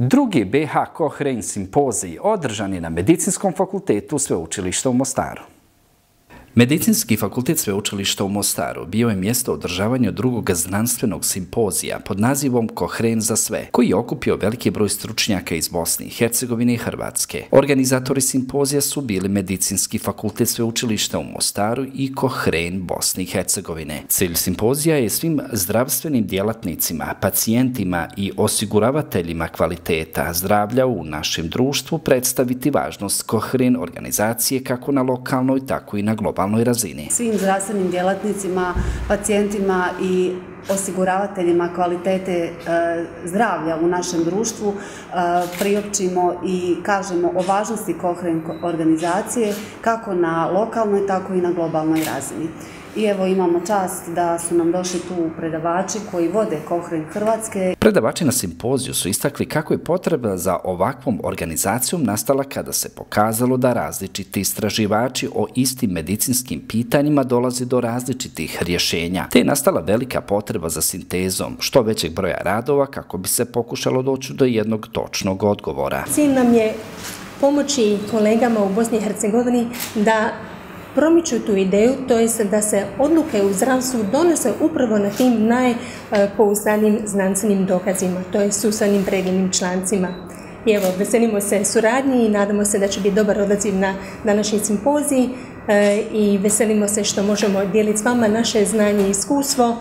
Drugi BH Cochrane simpozij održan je na Medicinskom fakultetu Sveučilišta u Mostaru. Medicinski fakultet sveučilišta u Mostaru bio je mjesto održavanja drugog znanstvenog simpozija pod nazivom Kohren za sve, koji je okupio veliki broj stručnjaka iz Bosne i Hercegovine i Hrvatske. Organizatori simpozija su bili Medicinski fakultet sveučilišta u Mostaru i Kohren Bosne i Hercegovine. Cilj simpozija je svim zdravstvenim djelatnicima, pacijentima i osiguravateljima kvaliteta zdravlja u našem društvu predstaviti važnost Kohren organizacije kako na lokalnoj, tako i na globalnoj lokalnoj razini. Svim zdravstvenim djelatnicima, pacijentima i osiguravateljima kvalitete e, zdravlja u našem društvu e, priopćimo i kažemo o važnosti Cochrane organizacije kako na lokalnoj, tako i na globalnoj razini. I evo imamo čast da su nam došli tu predavači koji vode Kohren Hrvatske. Predavači na simpoziju su istakli kako je potreba za ovakvom organizacijom nastala kada se pokazalo da različiti istraživači o istim medicinskim pitanjima dolazi do različitih rješenja, te je nastala velika potreba za sintezom što većeg broja radova kako bi se pokušalo doći do jednog točnog odgovora. Cilj nam je pomoći kolegama u Bosni i Hercegovini da promiču tu ideju, to je da se odluke u zdravstvu donose upravo na tim najpouzdanijim znanstvenim dokazima, to je sustavnim preglednim člancima. I evo, veselimo se suradnji i nadamo se da će biti dobar odaziv na današnji simpoziji e, i veselimo se što možemo dijeliti s vama naše znanje i iskustvo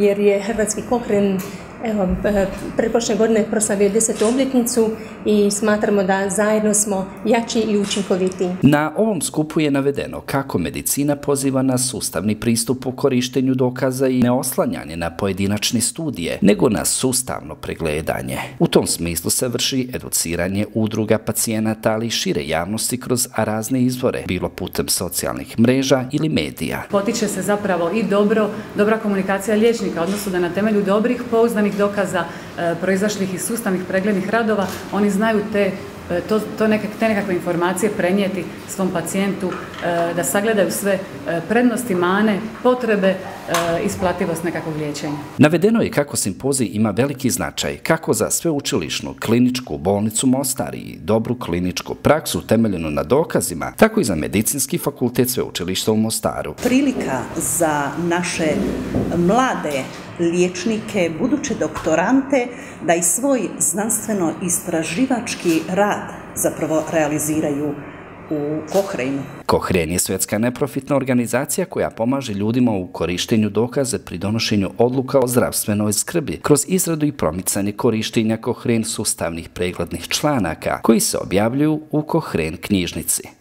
jer je Hrvatski kokren Evo, e, preprošle godine proslavio desetu obljetnicu i smatramo da zajedno smo jači i učinkoviti. Na ovom skupu je navedeno kako medicina poziva na sustavni pristup u korištenju dokaza i ne oslanjanje na pojedinačne studije, nego na sustavno pregledanje. U tom smislu se vrši educiranje udruga pacijenata, ali i šire javnosti kroz razne izvore, bilo putem socijalnih mreža ili medija. Potiče se zapravo i dobro, dobra komunikacija liječnika, odnosno da na temelju dobrih, pouzdanih dokaza e, proizašlih iz sustavnih preglednih radova, oni znaju te E, to, to te nekakve informacije prenijeti svom pacijentu, e, da sagledaju sve prednosti, mane, potrebe, isplativost nekakvog liječenja. Navedeno je kako simpozij ima veliki značaj kako za sveučilišnu kliničku bolnicu Mostar i dobru kliničku praksu temeljenu na dokazima, tako i za medicinski fakultet sveučilišta u Mostaru. Prilika za naše mlade liječnike, buduće doktorante, da i svoj znanstveno-istraživački rad zapravo realiziraju u Kohrenu. Kohren je svjetska neprofitna organizacija koja pomaže ljudima u korištenju dokaze pri donošenju odluka o zdravstvenoj skrbi kroz izradu i promicanje korištenja Kohren sustavnih preglednih članaka koji se objavljuju u Kohren knjižnici.